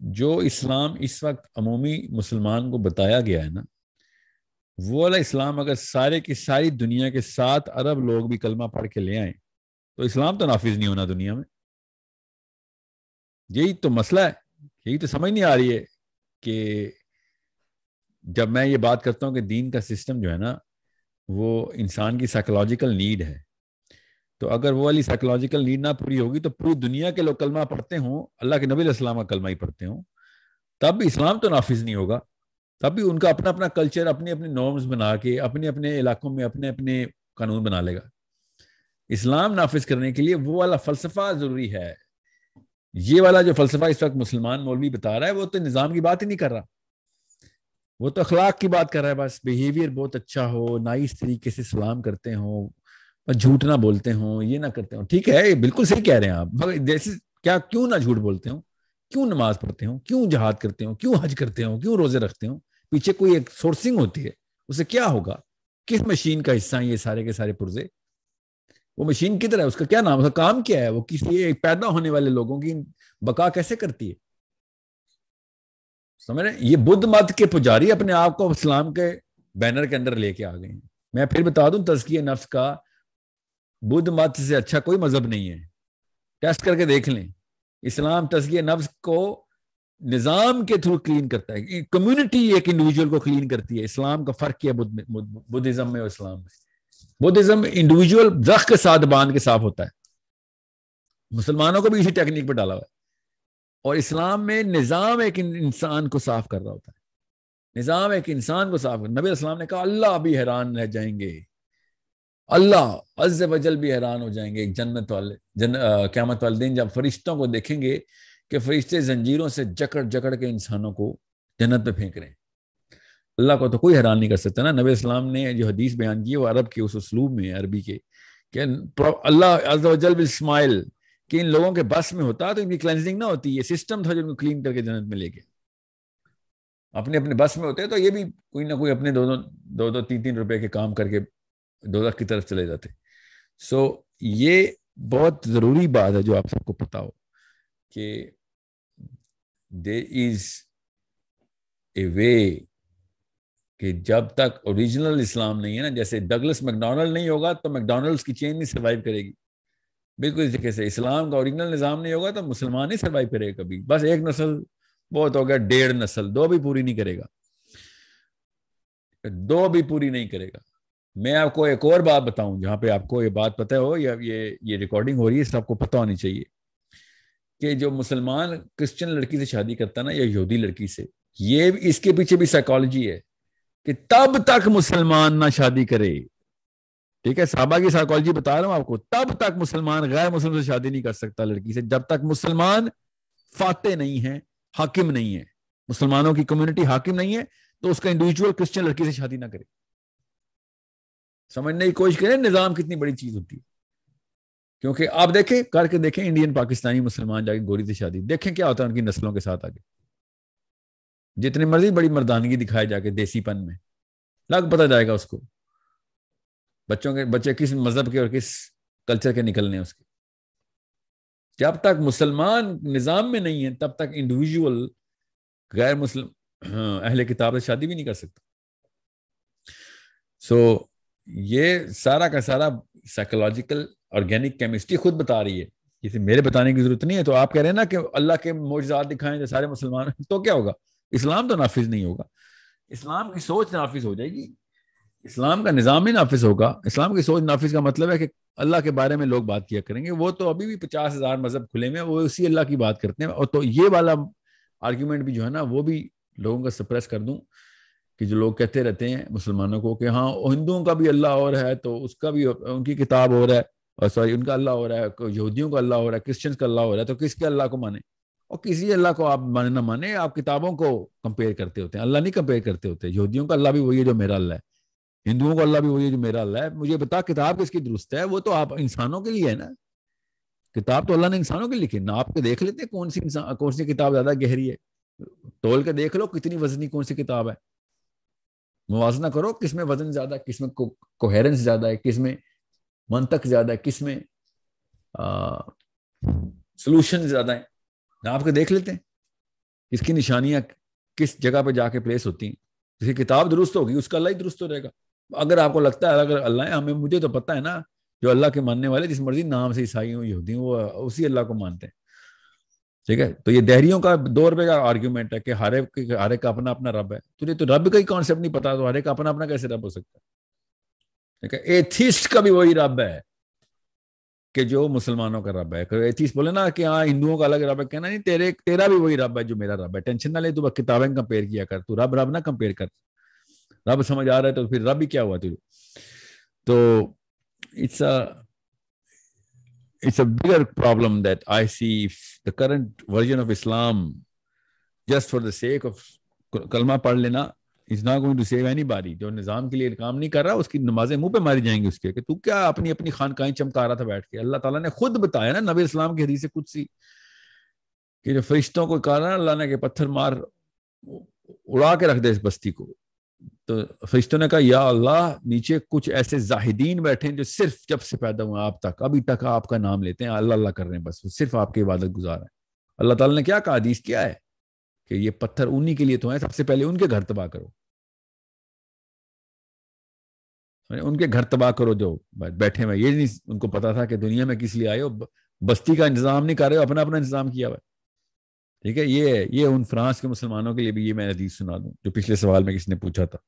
जो इस्लाम इस वक्त अमूमी मुसलमान को बताया गया है ना, वो वाला इस्लाम अगर सारे की सारी दुनिया के सात अरब लोग भी कलमा पढ़ के ले आए तो इस्लाम तो नाफिज नहीं होना दुनिया में। यही तो मसला है, यही तो समझ नहीं आ रही है कि जब मैं ये बात करता हूँ कि दीन का सिस्टम जो है ना, वो इंसान की साइकोलॉजिकल नीड है। तो अगर वो वाली साइकोलॉजिकल नीड ना पूरी होगी तो पूरी दुनिया के लोग कलमा पढ़ते हों, अल्लाह के नबी इस्लाम का कलमा ही पढ़ते हों। तब भी इस्लाम तो नाफिज नहीं होगा। तब भी उनका अपना अपना कल्चर अपने अपने नॉर्म्स बना के अपने अपने इलाकों में अपने अपने कानून बना लेगा। इस्लाम नाफिज करने के लिए वो वाला फलसफा ज़रूरी है। ये वाला जो फलसफा इस वक्त मुसलमान मौलवी बता रहा है, वो तो निज़ाम की बात ही नहीं कर रहा। वो तो अखलाक की बात कर रहा है, बस बिहेवियर बहुत अच्छा हो नाइस तरीके से सलाम करते हो झूठ ना बोलते हो, ये ना करते हो। ठीक है बिल्कुल सही कह रहे हैं आप, मगर जैसे क्या, क्यों ना झूठ बोलते हो? क्यों नमाज़ पढ़ते हो? क्यों जहाद करते हो? क्यों हज करते हो? क्यों रोज़े रखते हो? पीछे कोई एक सोर्सिंग होती है, उसे क्या होगा? किस मशीन का हिस्सा है ये सारे के सारे पुर्जे? वो मशीन किधर है? उसका क्या नाम उसका काम क्या है? वो किसी पैदा होने वाले लोगों की बका कैसे करती है? समझ रहे ये बुद्ध मत के पुजारी अपने आप को इस्लाम के बैनर के अंदर लेके आ गए मैं फिर बता दूँ, तजकिया नफ्स का बुद्ध मत से अच्छा कोई मज़हब नहीं है। टेस्ट करके देख लें। इस्लाम तजकिया नफ्स को निज़ाम के थ्रू क्लीन करता है। कम्युनिटी एक इंडिविजुअल को क्लीन करती है। इस्लाम का फ़र्क क्या बुद्धिज्म में और इस्लाम में। बुद्धिज्म इंडिविजुअल रख के साथ बाँध के साफ़ होता है। मुसलमानों को भी इसी टेक्निक पर डाला हुआ है। और इस्लाम में निज़ाम एक इंसान को साफ़ कर रहा होता है। निज़ाम एक इंसान को साफ़ कर, नबी इस्लाम ने कहा, अल्लाह भी हैरान रह जाएँगे। अल्लाह अज वजल भी हैरान हो जाएँगे एक जन्नत वाले, जन क्यामत वाले दिन जब फरिश्तों को देखेंगे कि फरिश्ते जंजीरों से जकड़ जकड़ के इंसानों को जन्नत पे फेंक रहे हैं। अल्लाह को तो कोई हैरान नहीं कर सकता ना। नबी इस्लाम ने जो हदीस बयान की वो अरब के उस उसलूब में अरबी के, कि अल्लाह अजल विल स्माइल कि इन लोगों के बस में होता तो इनकी क्लेंजिंग ना होती, ये सिस्टम था जो इनको क्लीन करके जन्नत में लेके। अपने अपने बस में होते तो ये भी कोई ना कोई अपने दो दो दो दो तीन तीन रुपए के काम करके दो की तरफ़ चले जाते। सो so, ये बहुत ज़रूरी बात है जो आप सबको पता हो कि दे इज़ ए वे कि जब तक ओरिजिनल इस्लाम नहीं है ना जैसे डगलस मैकडोनल्ड नहीं होगा तो मैकडोनल्ड्स की चेन नहीं सर्वाइव करेगी। बिल्कुल इस तरीके से इस्लाम का ओरिजिनल निज़ाम नहीं होगा तो मुसलमान ही सर्वाइव करेगा कभी। बस एक नस्ल बहुत हो गया डेढ़ नस्ल दो भी पूरी नहीं करेगा। दो भी पूरी नहीं करेगा। मैं आपको एक और बात बताऊँ, जहाँ पे आपको ये बात पता हो, या ये ये रिकॉर्डिंग हो रही है आपको पता होनी चाहिए कि जो मुसलमान क्रिश्चियन लड़की से शादी करता ना, या यहूदी लड़की से, ये इसके पीछे भी साइकोलॉजी है कि तब तक मुसलमान ना शादी करे। ठीक है साहबा की साइकोलॉजी बता रहा हूँ आपको, तब तक मुसलमान गैर मुस्लिम से शादी नहीं कर सकता लड़की से, जब तक मुसलमान फाते नहीं है, हाकिम नहीं है। मुसलमानों की कम्युनिटी हाकिम नहीं है तो उसका इंडिविजुअल क्रिश्चियन लड़की से शादी ना करे। समझने की कोशिश करें निज़ाम कितनी बड़ी चीज़ होती है। क्योंकि आप देखें करके देखें इंडियन पाकिस्तानी मुसलमान जाके गोरी से शादी देखें क्या होता है उनकी नस्लों के साथ आगे। जितनी मर्ज़ी बड़ी मर्दानगी दिखाए जाके देसीपन में लग पता जाएगा उसको। बच्चों के बच्चे किस मज़हब के और किस कल्चर के निकलने उसके। जब तक मुसलमान निज़ाम में नहीं है तब तक इंडिविजुअल गैर मुस्लिम हाँ, अहले किताब से शादी भी नहीं कर सकता। सो so, ये सारा का सारा साइकोलॉजिकल ऑर्गेनिक केमिस्ट्री खुद बता रही है। इसे मेरे बताने की ज़रूरत नहीं है तो आप कह रहे हैं ना कि अल्लाह के मोजात दिखाएँ जो सारे मुसलमान तो क्या होगा? इस्लाम तो नाफिज नहीं होगा। इस्लाम की सोच नाफिज हो जाएगी। इस्लाम का निज़ाम ही नाफिज होगा। इस्लाम की सोच नाफिज का मतलब है कि अल्लाह के बारे में लोग बात किया करेंगे। वो तो अभी भी पचास हज़ार मज़हब खुले में वो उसी अल्लाह की बात करते हैं। और तो ये वाला आर्ग्यूमेंट भी जो है ना, वो भी लोगों का सप्रेस कर दूँ। कि जो लोग कहते रहते हैं मुसलमानों को कि हाँ हिंदुओं का भी अल्लाह और है तो उसका भी उनकी किताब हो रहा है, और सॉरी, उनका अल्लाह हो रहा है यहूदियों का अल्लाह हो रहा है, क्रिश्चियंस का अल्लाह हो रहा है तो किसके अल्लाह को माने? और किसी अल्लाह को आप माने ना माने, आप किताबों को कंपेयर करते होते हैं। अल्लाह नहीं कंपेयर करते होते। यहूदियों का अल्लाह भी वही है जो मेरा अल्लाह है। हिंदुओं का अल्लाह भी वही है जो मेरा अल्लाह है। मुझे बता, किताब किसकी दुरुस्त है? वो तो आप इंसानों के लिए है ना। किताब तो अल्लाह ने इंसानों के लिए लिखी ना आपके देख लेते कौन सी इंसान, कौन सी किताब ज़्यादा गहरी है। तोल के देख लो कितनी वजनी कौन सी किताब है। मुवजना करो किसमें वज़न ज़्यादा है किसमें को, कोहेरेंस ज़्यादा है किसमें मंतक ज़्यादा है किसमें सोल्यूशन ज़्यादा है। आपके देख लेते हैं इसकी निशानियाँ किस जगह पे जाके प्लेस होती हैं। जैसे किताब दुरुस्त होगी उसका अल्लाह ही दुरुस्त हो रहेगा। अगर आपको लगता है अगर अल्लाह है हमें मुझे तो पता है ना जो अल्लाह के मानने वाले जिस मर्ज़ी नाम से ईसाई हो यहूदी वो उसी अल्लाह को मानते हैं। ठीक है? तो ये दहरियों का दो रुपए का आर्ग्यूमेंट है कि हर हर का अपना अपना रब है। तुझे तो रब का ही कॉन्सेप्ट नहीं पता तो हर का अपना अपना कैसे रब हो सकता है? ठीक है? एथिस्ट का भी वही रब है कि जो मुसलमानों का रब है। एथिस्ट बोले ना कि हाँ हिंदुओं का अलग रब है, कहना नहीं, तेरे, तेरा भी वही रब है जो मेरा रब है। टेंशन ना ले, तू किताबें कंपेयर किया कर। तू रब रब ना कंपेयर कर। रब समझ आ रहा है तो फिर रब ही क्या हुआ तुझे तो it's a it's a bigger problem that I see if the current version of Islam, just for the sake of कलमा पढ़ is not going to save any बारी जो निज़ाम के लिए काम नहीं कर रहा उसकी नमाजें मुँह पे मारी जाएँगी उसके कि तू क्या अपनी अपनी खानकाएँ चमका रहा था बैठ के? अल्लाह ताला ने खुद बताया ना नबी इस्लाम की हदीस कुछ सी कि जो फरिश्तों को कहा ना अल्लाह ने के पत्थर मार उड़ा के रख दे इस बस्ती को। तो फरिश्तों ने कहा, या अल्लाह, नीचे कुछ ऐसे जाहिदीन बैठे हैं जो सिर्फ़ जब से पैदा हुए आप तक, अभी तक आपका नाम लेते हैं, अल्लाह अल्लाह कर रहे हैं, बस सिर्फ़ आपकी इबादत गुजार है। अल्लाह ताला ने क्या कहा? हदीस क्या है? कि ये पत्थर उन्हीं के लिए तो है, सबसे पहले उनके घर तबाह करो। उनके घर तबाह करो जो बैठे हुए ये नहीं उनको पता था कि दुनिया में किस लिए आए हो बस्ती का इंतज़ाम नहीं कर रहे हो अपना अपना इंतज़ाम किया हुआ ठीक है? ये ये उन फ्रांस के मुसलमानों के लिए भी ये मैं हदीस सुना दूँ, जो पिछले सवाल में किसी ने पूछा था।